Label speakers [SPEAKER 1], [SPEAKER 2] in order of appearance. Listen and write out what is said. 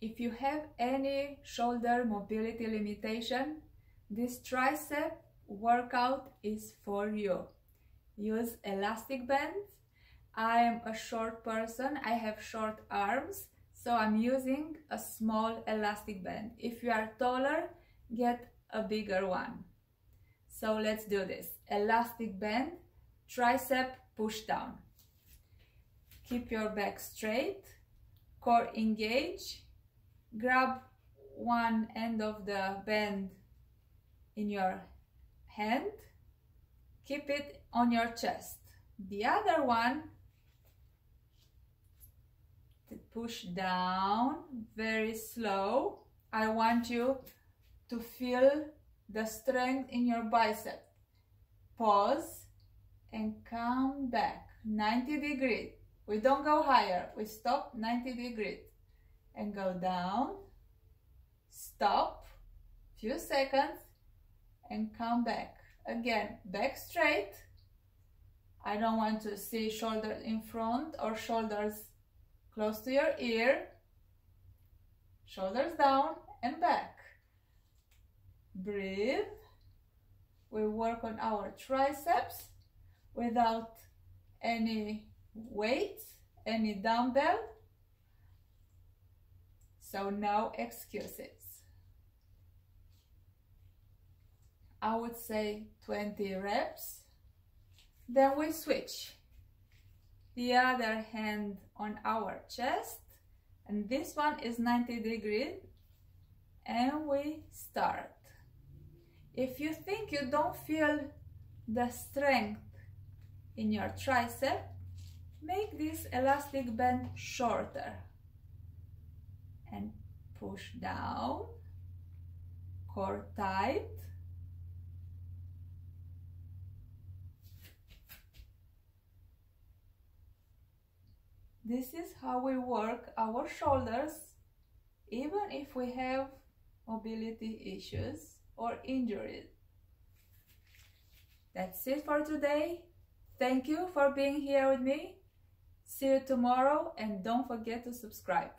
[SPEAKER 1] If you have any shoulder mobility limitation, this tricep workout is for you. Use elastic bands. I am a short person, I have short arms, so I'm using a small elastic band. If you are taller, get a bigger one. So let's do this. Elastic band, tricep push down. Keep your back straight, core engage, grab one end of the band in your hand, keep it on your chest. The other one, push down very slow. I want you to feel the strength in your bicep. Pause and come back 90 degrees. We don't go higher, we stop 90 degrees and go down, stop, few seconds and come back. Again, back straight. I don't want to see shoulders in front or shoulders close to your ear. Shoulders down and back. Breathe. We work on our triceps without any weight, any dumbbell. So no excuses. I would say 20 reps. Then we switch. The other hand on our chest. And this one is 90 degrees. And we start. If you think you don't feel the strength in your tricep, make this elastic band shorter and push down, core tight. This is how we work our shoulders even if we have mobility issues or injuries. That's it for today. Thank you for being here with me. See you tomorrow and don't forget to subscribe.